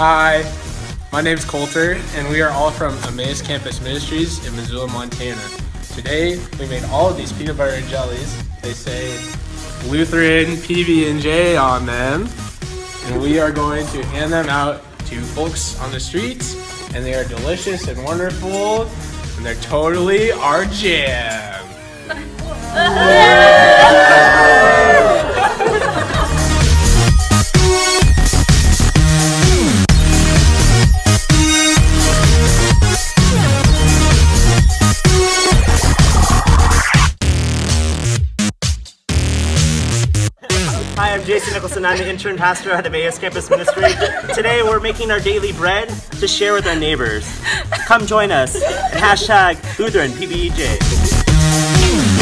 Hi, my name is Coulter, and we are all from Emmaus Campus Ministries in Missoula, Montana. Today, we made all of these peanut butter and jellies. They say Lutheran PB&J on them, and we are going to hand them out to folks on the streets, and they are delicious and wonderful, and they're totally our jam. Hi, I'm Jason Nicholson. I'm the intern pastor at Emmaus Campus Ministry. Today we're making our daily bread to share with our neighbors. Come join us at hashtag Lutheran PBEJ.